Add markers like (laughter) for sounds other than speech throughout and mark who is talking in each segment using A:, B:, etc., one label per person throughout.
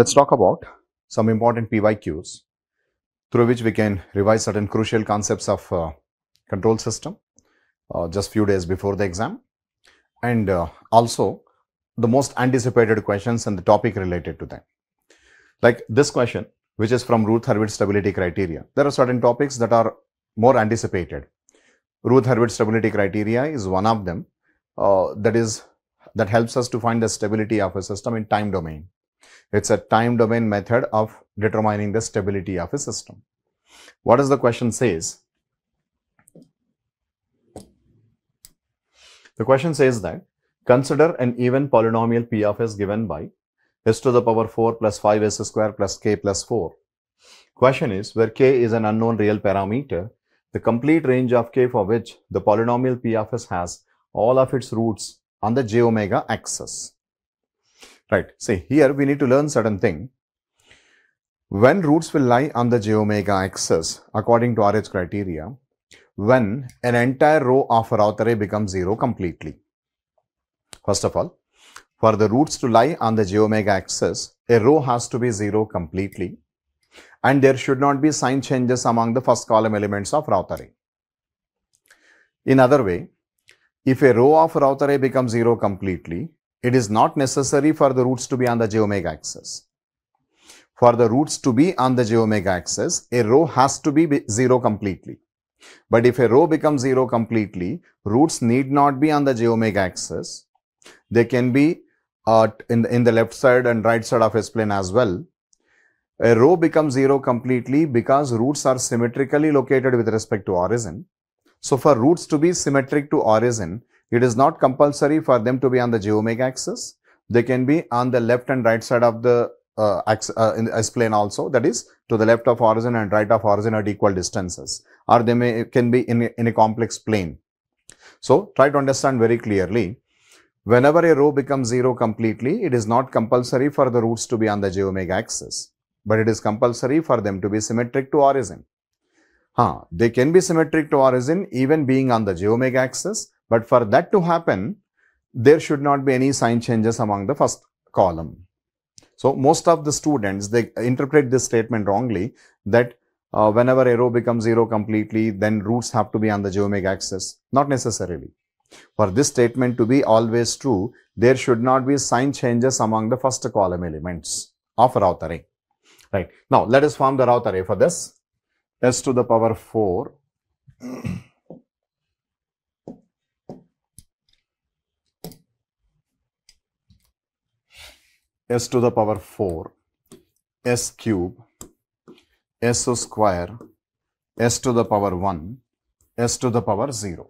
A: let's talk about some important PYQs through which we can revise certain crucial concepts of uh, control system uh, just few days before the exam and uh, also the most anticipated questions and the topic related to them. Like this question, which is from Routh Hurwitz stability criteria. There are certain topics that are more anticipated. Routh Hurwitz stability criteria is one of them uh, that is that helps us to find the stability of a system in time domain. It's a time domain method of determining the stability of a system. What does the question says? The question says that consider an even polynomial p of s given by s to the power 4 plus 5s square plus k plus 4. Question is where k is an unknown real parameter, the complete range of k for which the polynomial p of s has all of its roots on the j omega axis. Right. See, here we need to learn certain thing. When roots will lie on the j omega axis according to RH criteria, when an entire row of a Routh array becomes 0 completely. First of all, for the roots to lie on the j omega axis, a row has to be 0 completely and there should not be sign changes among the first column elements of Routh array. In other way, if a row of Routh array becomes 0 completely, it is not necessary for the roots to be on the j omega axis. For the roots to be on the j omega axis, a row has to be 0 completely. But if a row becomes 0 completely, roots need not be on the j omega axis. They can be uh, in, the, in the left side and right side of S-plane as well. A row becomes 0 completely because roots are symmetrically located with respect to origin. So, for roots to be symmetric to origin, it is not compulsory for them to be on the j omega axis. They can be on the left and right side of the uh, uh, in the S-plane also, that is to the left of origin and right of origin at equal distances or they may can be in a, in a complex plane. So, try to understand very clearly. Whenever a row becomes 0 completely, it is not compulsory for the roots to be on the j omega axis, but it is compulsory for them to be symmetric to origin. Huh, they can be symmetric to origin even being on the j omega axis, but for that to happen, there should not be any sign changes among the first column. So, most of the students, they interpret this statement wrongly that uh, whenever a row becomes 0 completely, then roots have to be on the omega axis. Not necessarily. For this statement to be always true, there should not be sign changes among the first column elements of Routh array. Right. Now, let us form the Routh array for this. s to the power 4 (clears throat) s to the power 4 s cube s square s to the power 1 s to the power 0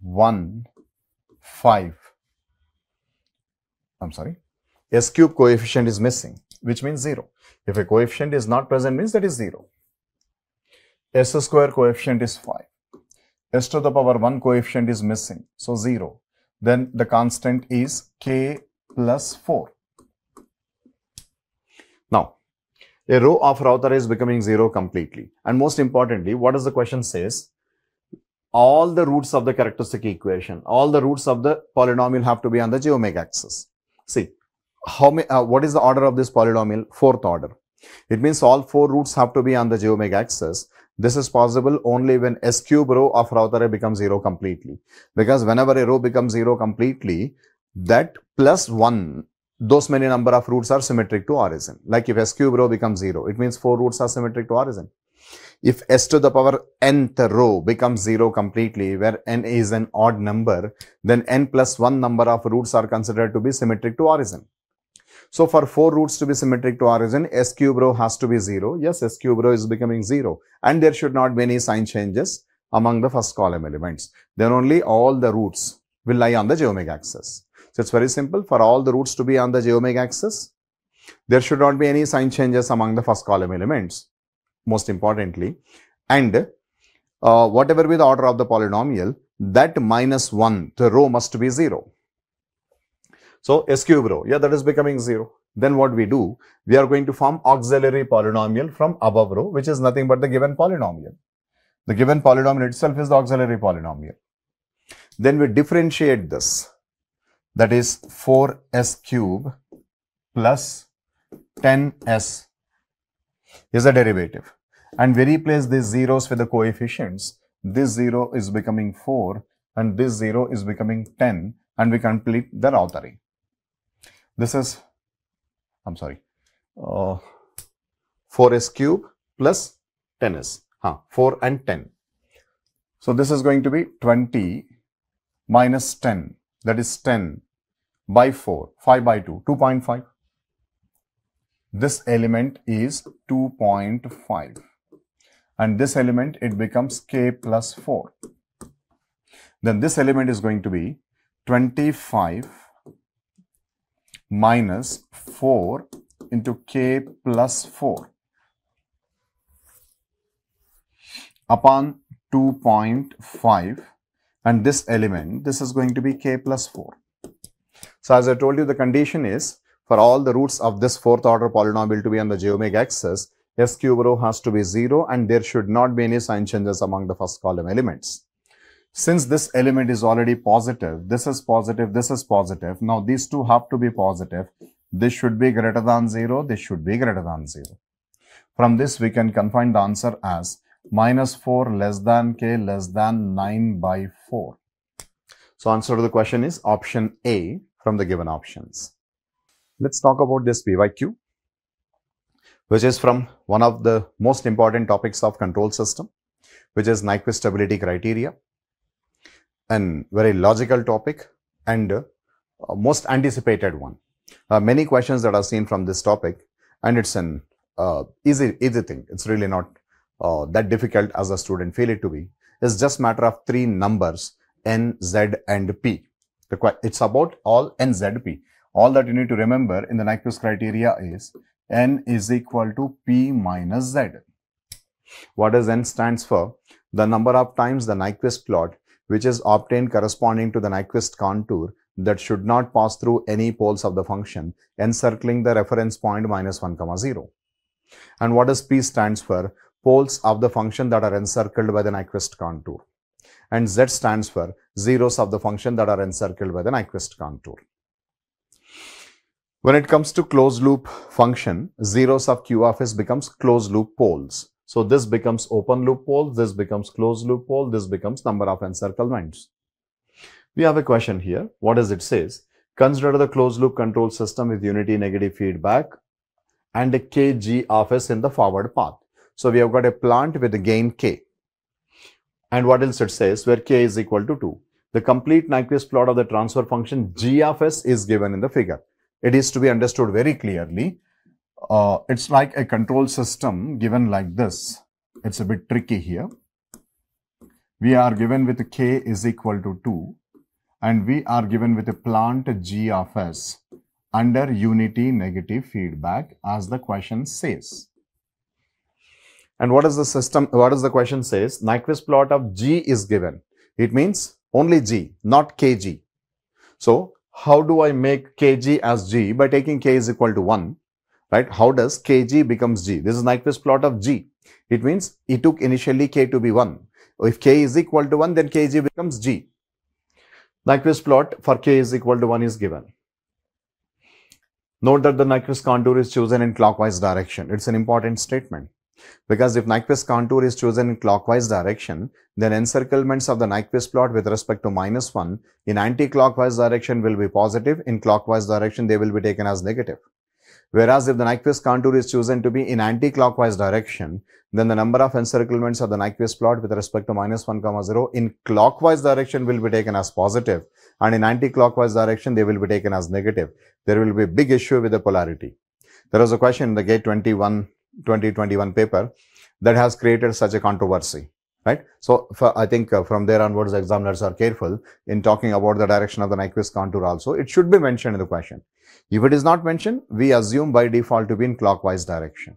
A: 1 5 I'm sorry. S cube coefficient is missing which means 0 if a coefficient is not present means that is 0 s square coefficient is 5 s to the power 1 coefficient is missing so 0 then the constant is k plus 4 now, a row of Routh array is becoming 0 completely. And most importantly, what does the question says? All the roots of the characteristic equation, all the roots of the polynomial have to be on the omega axis. See, how may, uh, what is the order of this polynomial? Fourth order. It means all four roots have to be on the omega axis. This is possible only when s cube row of Routh array becomes 0 completely. Because whenever a row becomes 0 completely, that plus 1 those many number of roots are symmetric to origin. Like if s cube row becomes 0, it means 4 roots are symmetric to origin. If s to the power nth row becomes 0 completely, where n is an odd number, then n plus 1 number of roots are considered to be symmetric to origin. So for 4 roots to be symmetric to origin, s cube row has to be 0. Yes, s cube row is becoming 0 and there should not be any sign changes among the first column elements. Then only all the roots will lie on the omega axis. So it's very simple for all the roots to be on the omega axis. There should not be any sign changes among the first column elements, most importantly. And uh, whatever be the order of the polynomial, that minus 1, the row must be 0. So s cube row, yeah, that is becoming 0. Then what we do, we are going to form auxiliary polynomial from above row, which is nothing but the given polynomial. The given polynomial itself is the auxiliary polynomial. Then we differentiate this that is 4s cube plus 10s is a derivative. And we replace these zeros with the coefficients. This 0 is becoming 4 and this 0 is becoming 10 and we complete the Routh array. This is, I'm sorry, uh, 4s cube plus 10s, huh, 4 and 10. So this is going to be 20 minus 10, that is 10 by 4, 5 by 2, 2.5. This element is 2.5 and this element it becomes k plus 4. Then this element is going to be 25 minus 4 into k plus 4 upon 2.5 and this element this is going to be k plus 4. So as I told you the condition is for all the roots of this fourth order polynomial to be on the omega axis s cube row has to be 0 and there should not be any sign changes among the first column elements. Since this element is already positive, this is positive, this is positive. Now these two have to be positive. This should be greater than 0, this should be greater than 0. From this we can confine the answer as minus 4 less than k less than 9 by 4. So answer to the question is option A from the given options. Let's talk about this PYQ which is from one of the most important topics of control system, which is Nyquist stability criteria. And very logical topic and uh, most anticipated one. Uh, many questions that are seen from this topic and it's an uh, easy, easy thing. It's really not uh, that difficult as a student feel it to be. It's just matter of three numbers, N, Z and P. It's about all N, Z, P. All that you need to remember in the Nyquist criteria is n is equal to p minus z. What does n stands for? The number of times the Nyquist plot which is obtained corresponding to the Nyquist contour that should not pass through any poles of the function encircling the reference point minus 1 comma 0. And what does p stands for? Poles of the function that are encircled by the Nyquist contour. And z stands for zeros of the function that are encircled by the Nyquist contour. When it comes to closed loop function, zeros of q of s becomes closed loop poles. So this becomes open loop pole, this becomes closed loop pole, this becomes number of encirclements. We have a question here. What does it says? Consider the closed loop control system with unity negative feedback and a kg of s in the forward path. So we have got a plant with a gain k. And what else it says? Where k is equal to 2. The complete Nyquist plot of the transfer function g of s is given in the figure it is to be understood very clearly. Uh, it's like a control system given like this. It's a bit tricky here. We are given with k is equal to 2 and we are given with a plant g of s under unity negative feedback as the question says. And what is the system, what does the question says? Nyquist plot of g is given. It means only g, not kg. So, how do I make kg as g? By taking k is equal to 1, right? How does kg becomes g? This is Nyquist plot of g. It means it took initially k to be 1. If k is equal to 1, then kg becomes g. Nyquist plot for k is equal to 1 is given. Note that the Nyquist contour is chosen in clockwise direction. It's an important statement. Because if Nyquist contour is chosen in clockwise direction, then encirclements of the Nyquist plot with respect to minus 1 in anti-clockwise direction will be positive, in clockwise direction they will be taken as negative. Whereas if the Nyquist contour is chosen to be in anti-clockwise direction, then the number of encirclements of the Nyquist plot with respect to minus 1 comma 0 in clockwise direction will be taken as positive and in anti-clockwise direction they will be taken as negative. There will be a big issue with the polarity. There was a question in the GATE 21 2021 paper that has created such a controversy right? So for, i think uh, from there onwards examiners are careful in talking about the direction of the nyquist contour also. It should be mentioned in the question. If it is not mentioned we assume by default to be in clockwise direction.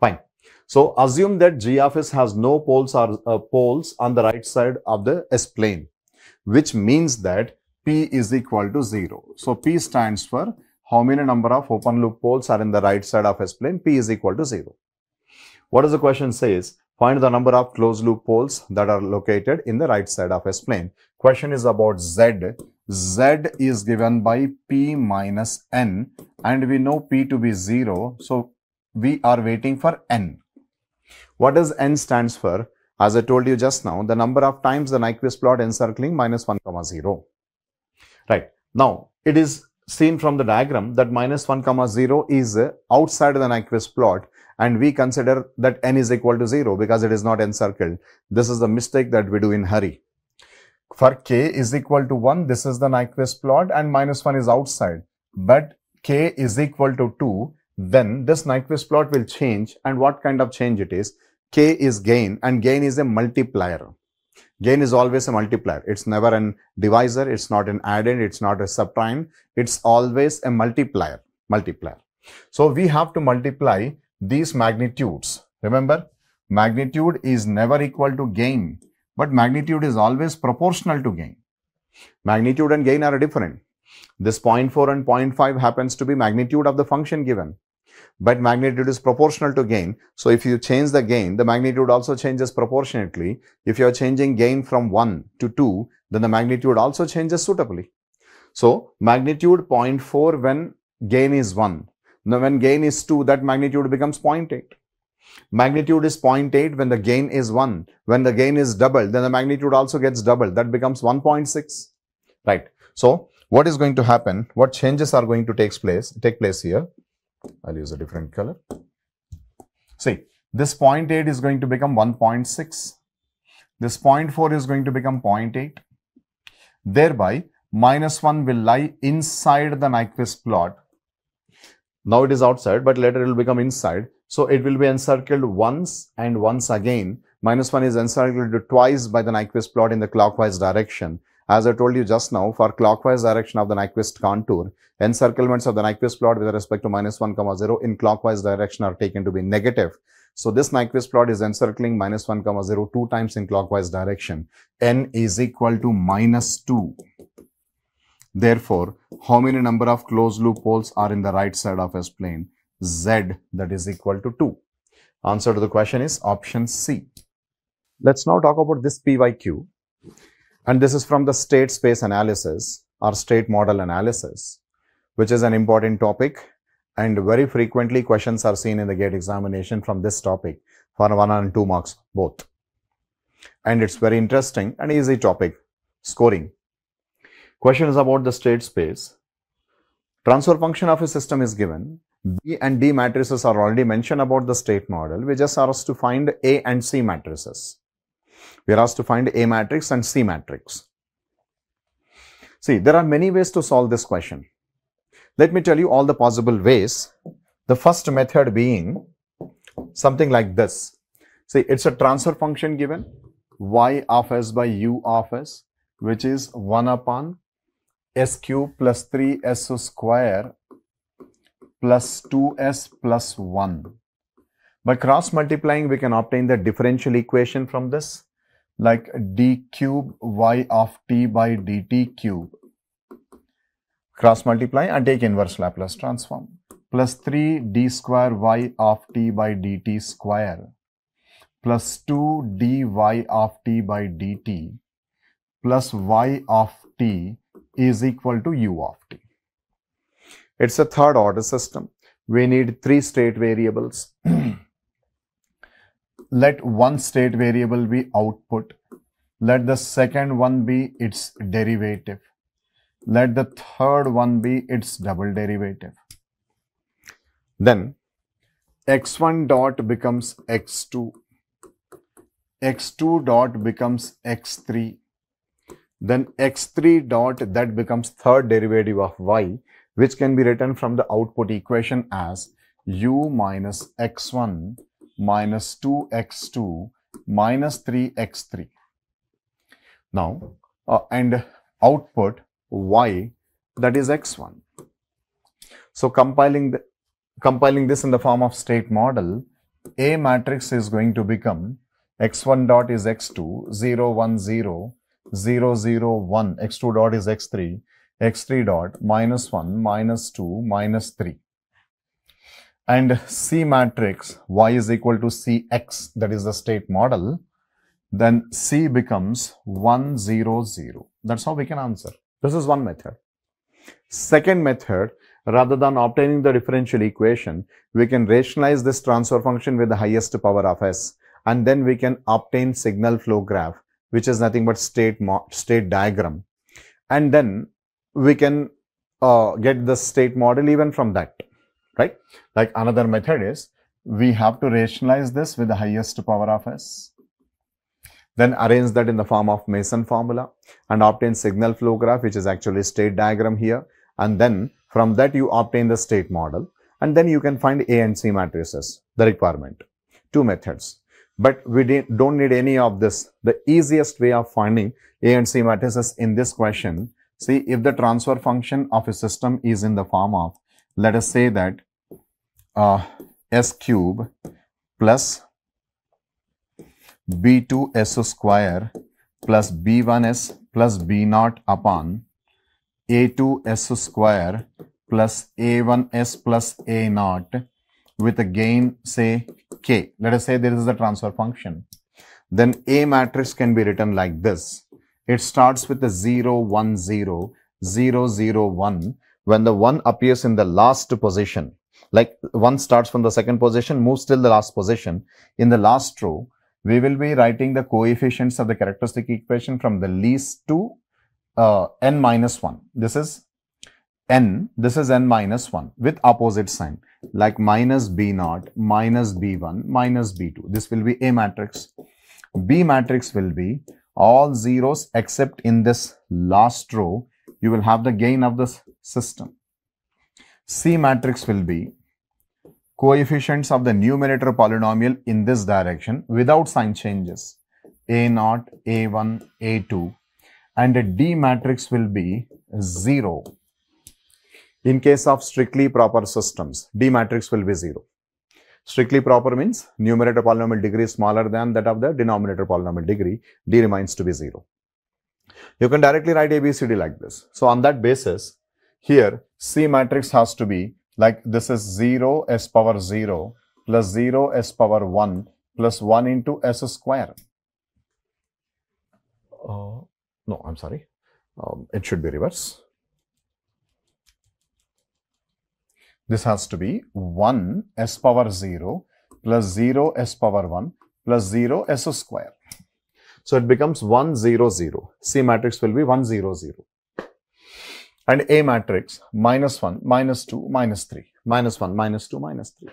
A: Fine. So assume that g of s has no poles or uh, poles on the right side of the s plane which means that p is equal to 0 so p stands for how many number of open loop poles are in the right side of S plane? P is equal to 0. What does the question says? Find the number of closed loop poles that are located in the right side of S plane. Question is about Z. z is given by p minus n and we know p to be 0. So, we are waiting for n. What does n stands for? As I told you just now, the number of times the Nyquist plot encircling minus 1 comma 0. Right. Now, it is seen from the diagram that minus 1 comma 0 is uh, outside the Nyquist plot and we consider that n is equal to 0 because it is not encircled. This is the mistake that we do in hurry. For k is equal to 1, this is the Nyquist plot and minus 1 is outside. But k is equal to 2, then this Nyquist plot will change and what kind of change it is? K is gain and gain is a multiplier. Gain is always a multiplier. It's never an divisor. It's not an addend. It's not a subtrahend. It's always a multiplier. Multiplier. So we have to multiply these magnitudes. Remember, magnitude is never equal to gain, but magnitude is always proportional to gain. Magnitude and gain are different. This 0.4 and 0.5 happens to be magnitude of the function given but magnitude is proportional to gain. So if you change the gain, the magnitude also changes proportionately. If you are changing gain from 1 to 2, then the magnitude also changes suitably. So magnitude 0.4 when gain is 1. Now when gain is 2, that magnitude becomes 0.8. Magnitude is 0.8 when the gain is 1. When the gain is double, then the magnitude also gets double. That becomes 1.6. Right. So what is going to happen? What changes are going to take place, take place here? I'll use a different color. See, this 0.8 is going to become 1.6. This 0.4 is going to become 0.8. Thereby, minus 1 will lie inside the Nyquist plot. Now it is outside, but later it will become inside. So it will be encircled once and once again. Minus 1 is encircled twice by the Nyquist plot in the clockwise direction. As I told you just now, for clockwise direction of the Nyquist contour, encirclements of the Nyquist plot with respect to minus 1 comma 0 in clockwise direction are taken to be negative. So this Nyquist plot is encircling minus 1 comma 0 two times in clockwise direction. n is equal to minus 2. Therefore, how many number of closed loop poles are in the right side of S plane? Z that is equal to 2. Answer to the question is option C. Let's now talk about this PYQ. And this is from the state space analysis or state model analysis, which is an important topic. And very frequently questions are seen in the gate examination from this topic for one and two marks both. And it's very interesting and easy topic, scoring. Question is about the state space. Transfer function of a system is given. B and D matrices are already mentioned about the state model. We just asked to find A and C matrices. We are asked to find A matrix and C matrix. See, there are many ways to solve this question. Let me tell you all the possible ways. The first method being something like this. See, it's a transfer function given y of s by u of s, which is 1 upon s cube plus 3s square plus 2s plus 1. By cross multiplying, we can obtain the differential equation from this like d cube y of t by dt cube. Cross multiply and take inverse Laplace transform plus 3 d square y of t by dt square plus 2 dy of t by dt plus y of t is equal to u of t. It's a third order system. We need three state variables. (clears throat) let one state variable be output. Let the second one be its derivative. Let the third one be its double derivative. Then x1 dot becomes x2. x2 dot becomes x3. Then x3 dot that becomes third derivative of y which can be written from the output equation as u minus x1 minus 2x2 minus 3x3. Now, uh, and output y that is x1. So, compiling, the, compiling this in the form of state model, A matrix is going to become x1 dot is x2, 0, 1, 0, 0, 0, 1, x2 dot is x3, x3 dot minus 1, minus 2, minus 3 and C matrix y is equal to Cx, that is the state model, then C becomes 1, 0, 0. That's how we can answer. This is one method. Second method, rather than obtaining the differential equation, we can rationalize this transfer function with the highest power of s and then we can obtain signal flow graph which is nothing but state state diagram and then we can uh, get the state model even from that right like another method is we have to rationalize this with the highest power of s then arrange that in the form of Mason formula and obtain signal flow graph which is actually state diagram here and then from that you obtain the state model and then you can find A and C matrices, the requirement. Two methods. But we don't need any of this. The easiest way of finding A and C matrices in this question, see if the transfer function of a system is in the form of, let us say that uh, S cube plus B2S square plus B1S plus B0 upon A2S square plus A1S plus A0 with a gain say K. Let us say this is the transfer function. Then A matrix can be written like this. It starts with the 0, 1, 0, 0, 0, 1. When the 1 appears in the last position, like 1 starts from the second position, moves till the last position. In the last row, we will be writing the coefficients of the characteristic equation from the least to uh, n minus 1. This is n, this is n minus 1 with opposite sign like minus b naught, minus b1, minus b2. This will be A matrix. B matrix will be all zeros except in this last row, you will have the gain of the system. C matrix will be coefficients of the numerator polynomial in this direction without sign changes. A0, A1, A2 and a D matrix will be 0. In case of strictly proper systems, D matrix will be 0. Strictly proper means numerator polynomial degree is smaller than that of the denominator polynomial degree. D remains to be 0. You can directly write ABCD like this. So, on that basis, here C matrix has to be like this is 0 s power 0 plus 0 s power 1 plus 1 into s square. Uh, no, I'm sorry. Um, it should be reverse. This has to be 1 s power 0 plus 0 s power 1 plus 0 s square. So it becomes 1 0 0. C matrix will be 1 0 0 and A matrix minus 1, minus 2, minus 3, minus 1, minus 2, minus 3.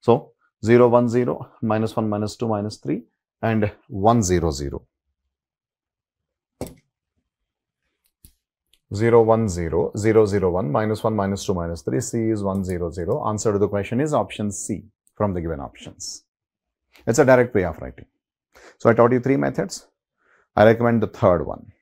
A: So 0, 1, 0, minus 1, minus 2, minus 3 and 1, 0, 0. 0, 1, 0, 0, 0, 1, minus 1, minus 2, minus 3, C is 1, 0, 0. Answer to the question is option C from the given options. It's a direct way of writing. So I taught you three methods. I recommend the third one.